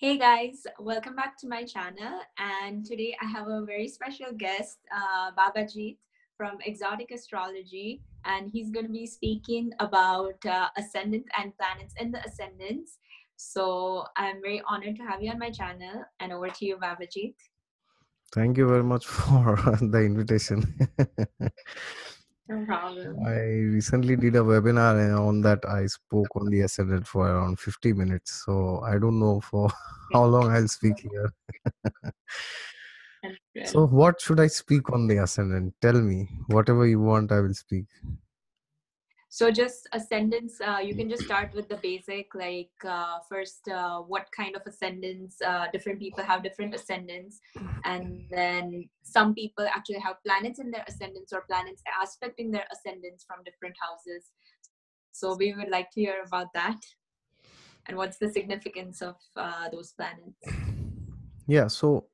Hey guys, welcome back to my channel. And today I have a very special guest, uh, Bhabajeet from Exotic Astrology. And he's going to be speaking about uh, ascendant and planets in the ascendants. So I'm very honored to have you on my channel. And over to you, Bhabajeet. Thank you very much for the invitation. No problem. I recently did a webinar and on that I spoke on the ascendant for around 50 minutes. So I don't know for how long I'll speak here. so what should I speak on the ascendant? Tell me. Whatever you want, I will speak. So just ascendants, uh, you can just start with the basic, like uh, first, uh, what kind of ascendants? Uh, different people have different ascendants, and then some people actually have planets in their ascendants or planets aspecting their ascendants from different houses. So we would like to hear about that, and what's the significance of uh, those planets? Yeah. So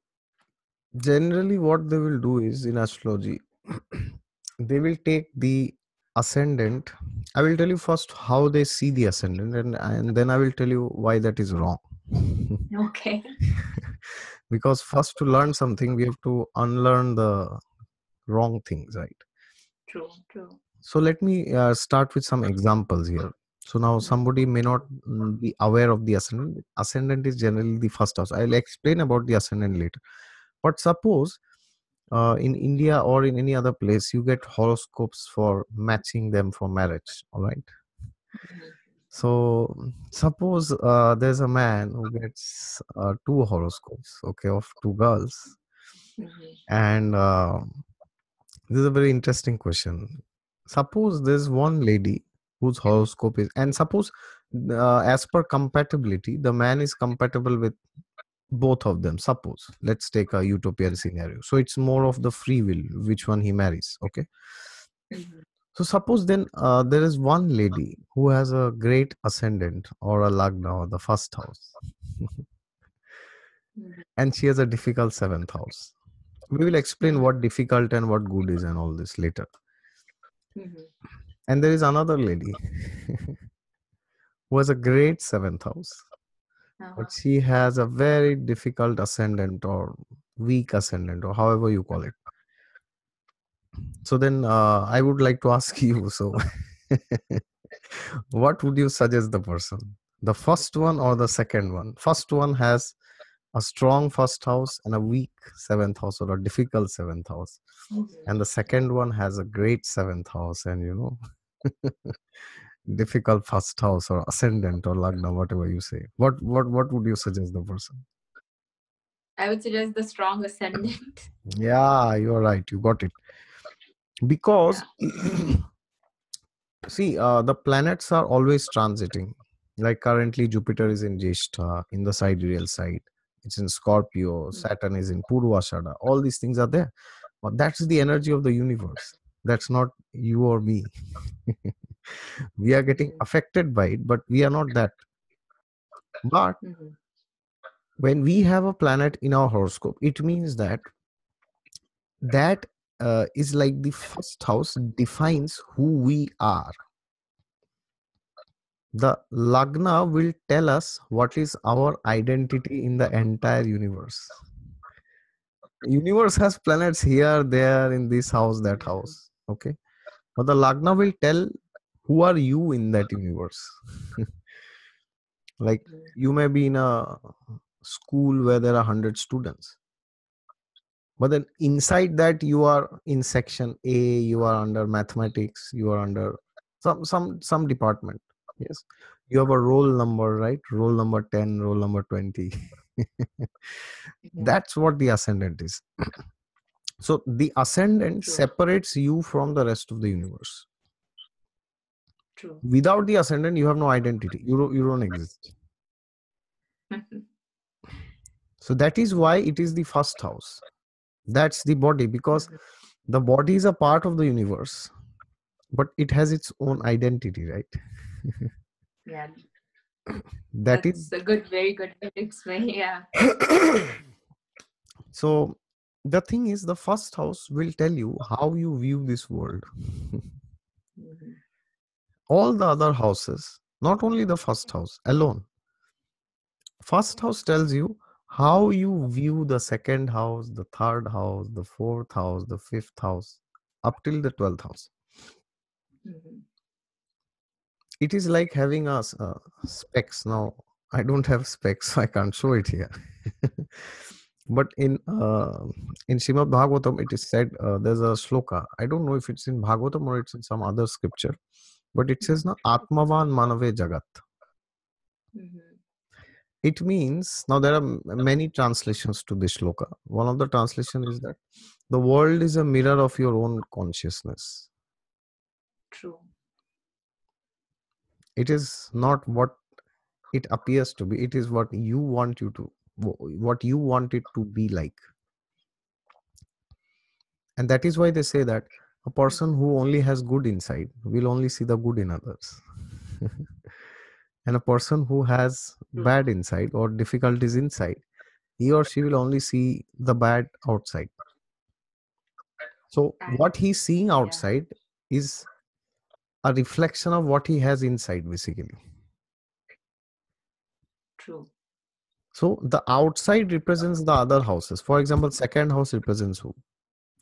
generally, what they will do is in astrology, they will take the ascendant i will tell you first how they see the ascendant and, and then i will tell you why that is wrong. Okay. Because first to learn something we have to unlearn the wrong things right? True true. So let me uh, start with some examples here. So now somebody may not mm, be aware of the ascendant. Ascendant is generally the first house. I'll explain about the ascendant later. But suppose uh, in India or in any other place, you get horoscopes for matching them for marriage. All right? Mhm. So suppose uh, there's a man who gets uh, two horoscopes, okay, of two girls, Mhm. and uh, this is a very interesting question. Suppose there's one lady whose horoscope is, and suppose uh, as per compatibility, the man is compatible with both of them suppose. Let's take a utopian scenario. So it's more of the free will which one he marries okay? Mhm. so suppose then uh, there is one lady who has a great ascendant or a lagna or the first house. Mhm. and she has a difficult seventh house. We will explain what difficult and what good is and all this later. Mhm. and there is another lady who has a great seventh house Uh-huh. but she has a very difficult ascendant or weak ascendant or however you call it. So then uh, i would like to ask you so what would you suggest the person? The first one or the second one? First one has a strong first house and a weak seventh house or a difficult seventh house. And the second one has a great seventh house and you know difficult first house or ascendant or lagna whatever you say. What what what would you suggest the person? I would suggest the strong ascendant. yeah you're right you got it. Because see uh, the planets are always transiting. Like currently jupiter is in jeshta in the sidereal side. It's in scorpio saturn is in purvashada. All these things are there. But that's the energy of the universe. That's not you or me we are getting Mhm. affected by it but we are not that but Mhm. when we have a planet in our horoscope it means that that uh, is like the first house defines who we are the lagna will tell us what is our identity in the entire universe universe has planets here there in this house that house okay but the lagna will tell who are you in that universe? Like you may be in a school where there are 100 students but then inside that you are in section a you are under mathematics you are under some some some department. Yes. You have a roll number right? Roll number 10 roll number 20 that's what the ascendant is. So the ascendant separates you from the rest of the universe True. without the ascendant you have no identity you don't, you don't exist so that is why it is the first house that's the body because the body is a part of the universe but it has its own identity right yeah, that that's is a good, very good way to explain. Yeah. so the thing is the first house will tell you how you view this world. all the other houses not only the first house alone First house tells you how you view the second house, the third house, the fourth house, the fifth house, up till the 12th house. Mhm. It is like having a uh, specs. Now, I don't have specs, so I can't show it here. but in uh, in Srimad Bhagavatam, it is said uh, there's a shloka. I don't know if it's in Bhagavatam or it's in some other scripture, but it says, "Na Atmavan Manave Jagat." Mhm. it means now there are many translations to this shloka one of the translation is that the world is a mirror of your own consciousness True. it is not what it appears to be it is what you want you to what you want it to be like and that is why they say that a person who only has good inside will only see the good in others. And a person who has hmm. bad inside or difficulties inside he or she will only see the bad outside. So what he's seeing outside is a reflection of what he has inside basically. True. so the outside represents the other houses. For example second house represents who?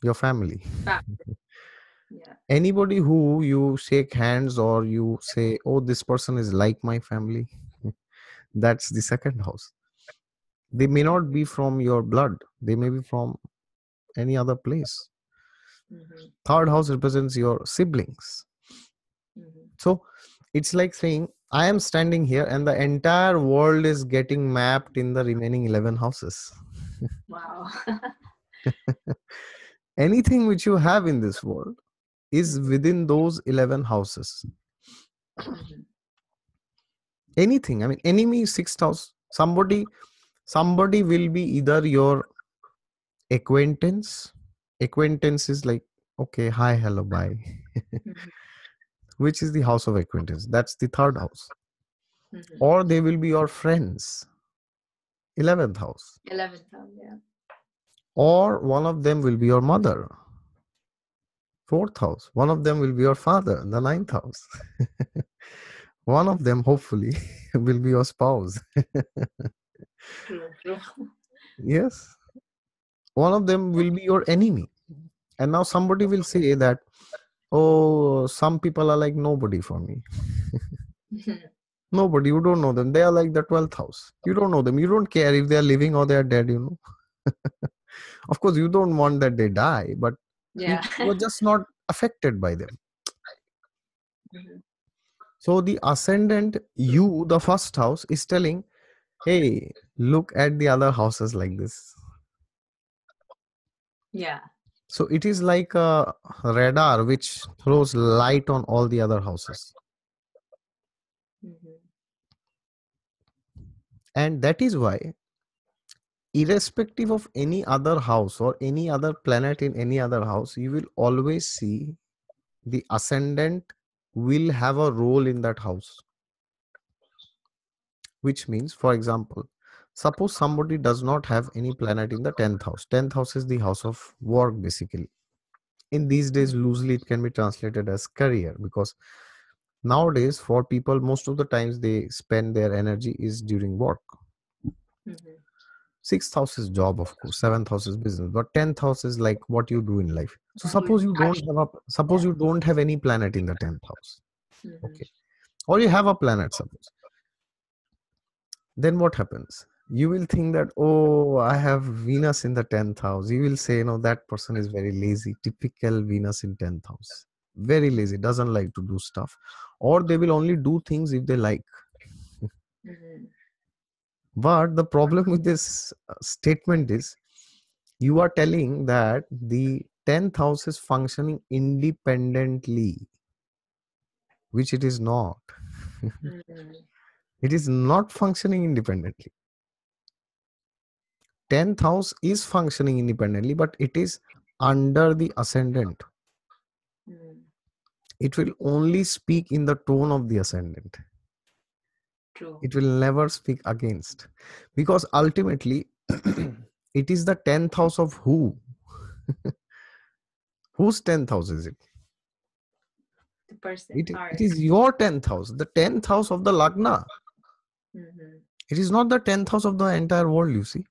Your family. Yeah. Anybody who you shake hands or you say oh this person is like my family that's the second house they may not be from your blood they may be from any other place Mhm. third house represents your siblings Mhm. so it's like saying i am standing here and the entire world is getting mapped in the remaining 11 houses Wow. anything which you have in this world is within those 11 houses anything i mean enemy sixth house somebody somebody will be either your acquaintance acquaintance is like okay hi hello bye Mhm. which is the house of acquaintance that's the third house Mhm. or they will be your friends 11th house Eleventh house. Yeah. or one of them will be your mother fourth house. One of them will be your father the ninth house. One of them hopefully will be your spouse. Yes. One of them will be your enemy. And now somebody will say that oh some people are like nobody for me. Nobody you don't know them. They are like the 12th house. You don't know them. You don't care if they are living or they are dead you know. Of course you don't want that they die but Yeah. you're just not affected by them Mhm. so the ascendant you the first house is telling hey look at the other houses like this Yeah. so it is like a radar which throws light on all the other houses Mhm. and that is why irrespective of any other house or any other planet in any other house you will always see the ascendant will have a role in that house. Which means for example suppose somebody does not have any planet in the 10th house. 10th house is the house of work basically. In these days loosely it can be translated as career because nowadays for people most of the times they spend their energy is during work. Mhm. Sixth house is job of course seventh house is business but 10th house is like what you do in life. So suppose you don't have a suppose you don't have any planet in the 10th house Mhm. okay? Or you have a planet suppose. Then what happens? You will think that oh i have venus in the 10th house you will say no that person is very lazy. Typical venus in 10th house very lazy doesn't like to do stuff. Or they will only do things if they like. Mhm. But the problem with this uh, statement is you are telling that the 10th house is functioning independently which it is not. It is not functioning independently. 10th house is functioning independently but it is under the ascendant. Mhm. it will only speak in the tone of the ascendant True. it will never speak against because ultimately it is the 10th house of who whose 10th house is it The person. it, it is your 10th house the 10th house of the lagna Mhm. It is not the 10th house of the entire world, you see.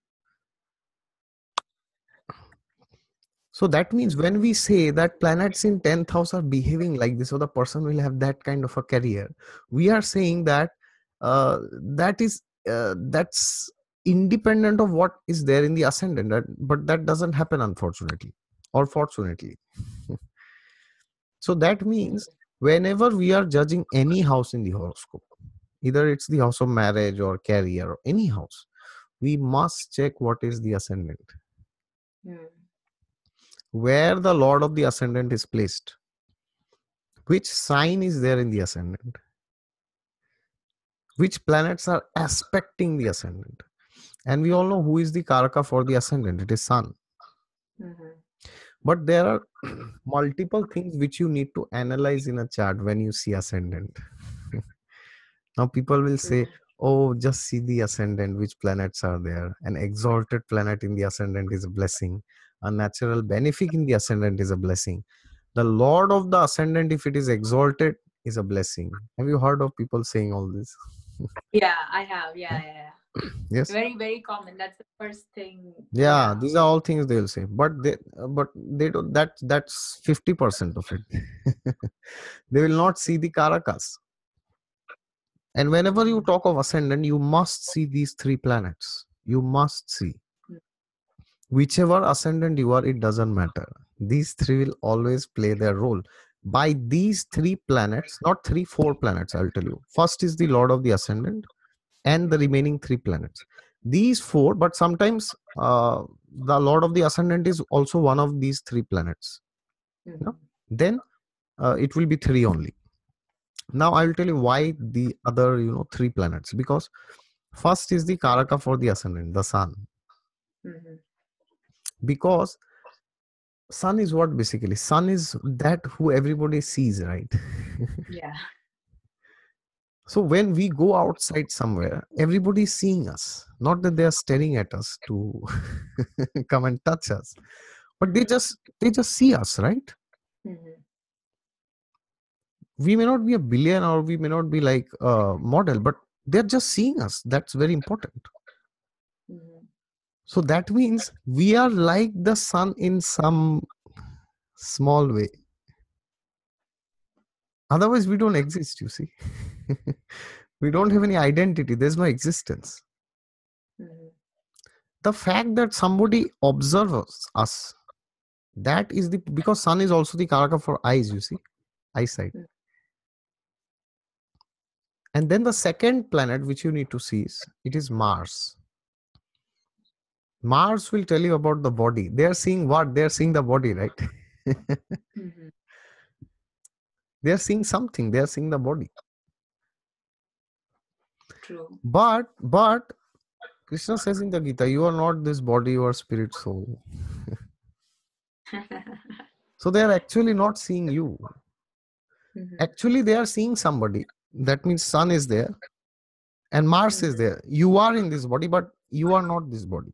So that means when we say that planets in 10th house are behaving like this, or the person will have that kind of a career, we are saying that uh, that is uh, that's independent of what is there in the ascendant. But that doesn't happen, unfortunately, or fortunately. so that means whenever we are judging any house in the horoscope, either it's the house of marriage or career or any house, we must check what is the ascendant Mm. where the lord of the ascendant is placed which sign is there in the ascendant which planets are aspecting the ascendant. And we all know who is the karaka for the ascendant. It is sun. Mhm. but there are multiple things which you need to analyze in a chart when you see ascendant. Now people will say oh just see the ascendant which planets are there? An exalted planet in the ascendant is a blessing. A natural benefic in the ascendant is a blessing. The lord of the ascendant if it is exalted is a blessing. Have you heard of people saying all this Yeah, I have. Yeah, yeah, yeah. yes Very, very common. That's the first thing. yeah these are all things they'll say but they but they don't that that's 50% of it they will not see the karakas and whenever you talk of ascendant you must see these three planets you must see Mm. whichever ascendant you are it doesn't matter these three will always play their role by these three planets not three four planets i'll tell you. First is the lord of the ascendant and the remaining three planets. These four but sometimes uh, the lord of the ascendant is also one of these three planets. Mhm. then uh, it will be three only. Now i will tell you why the other you know three planets because first is the karaka for the ascendant the sun. Mhm. because sun is what basically sun is that who everybody sees right Yeah. so when we go outside somewhere everybody is seeing us not that they are staring at us to come and touch us but they just they just see us right Mhm. we may not be a billion or we may not be like a model but they're just seeing us that's very important Mhm. So that means we are like the sun in some small way. Otherwise we don't exist you see. We don't have any identity. There's no existence. The fact that somebody observes us that is the because sun is also the karaka for eyes you see eyesight. Mm. and then the second planet which you need to see is it is mars mars will tell you about the body. They are seeing what? They are seeing the body right? Mhm. they are seeing something. They are seeing the body. True. but but krishna says in the gita you are not this body you are spirit soul. So they are actually not seeing you. Mhm. actually they are seeing somebody. That means sun is there and mars is Mhm. there. You are in this body but you are not this body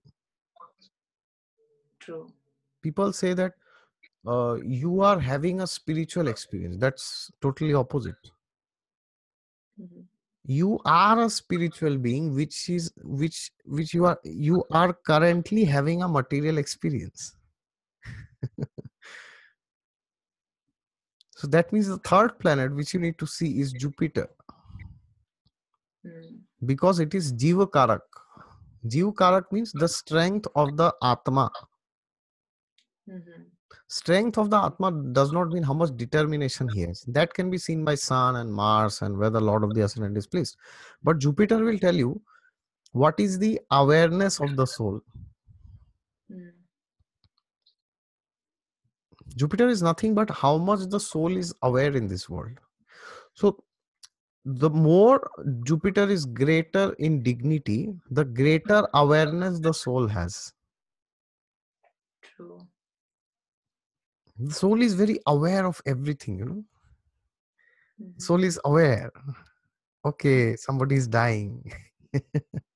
True. people say that uh, you are having a spiritual experience that's totally opposite Mhm. you are a spiritual being which is which which you are you are currently having a material experience so that means the third planet which you need to see is jupiter Mm. because it is jiva karak jiva karak means the strength of the atma Mhm. strength of the atma does not mean how much determination he has that can be seen by sun and mars and where the lord of the ascendant is placed but jupiter will tell you what is the awareness of the soul Mm. jupiter is nothing but how much the soul is aware in this world so the more jupiter is greater in dignity the greater awareness the soul has True. The soul is very aware of everything you know Mhm. soul is aware okay somebody is dying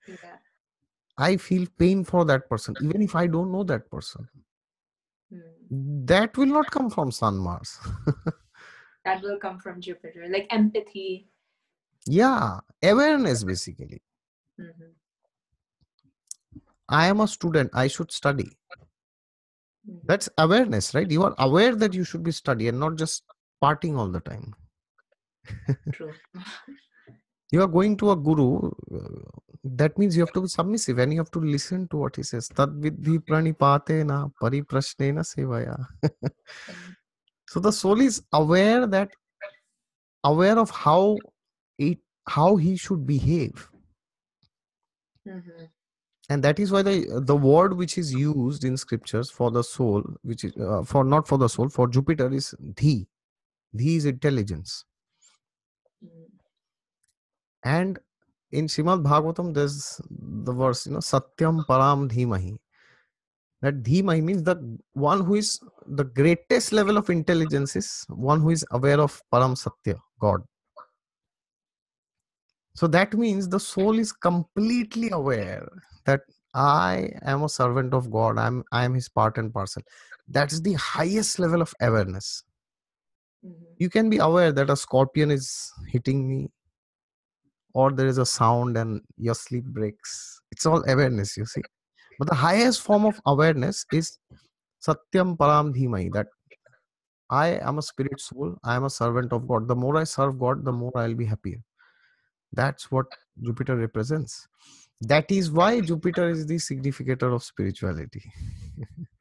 Yeah. i feel pain for that person even if i don't know that person Mm. that will not come from sun mars That will come from Jupiter. Like empathy. yeah awareness basically I am a student, I should study. That's awareness, right? You are aware that you should be studying and not just partying all the time. True. You are going to a guru, uh, that means you have to be submissive and you have to listen to what he says. Tad vidhi pranipatena pariprashnena sevaya. So the soul is aware that aware of how it how he should behave Mhm. And that is why the the word which is used in scriptures for the soul which is uh, for not for the soul for jupiter is dhi. Dhi is intelligence. And in Srimad Bhagavatam there's the verse you know satyam param dhimahi. That dhimahi means the one who is the greatest level of intelligence is one who is aware of param satya god so that means the soul is completely aware that i am a servant of god. I'm i am his part and parcel. That's the highest level of awareness. Mhm. you can be aware that a scorpion is hitting me or there is a sound and your sleep breaks. It's all awareness you see. But the highest form of awareness is satyam param dhimahi that i am a spirit soul. I am a servant of god. The more i serve god the more i'll be happier that's what jupiter represents. That is why jupiter is the significator of spirituality